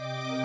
Música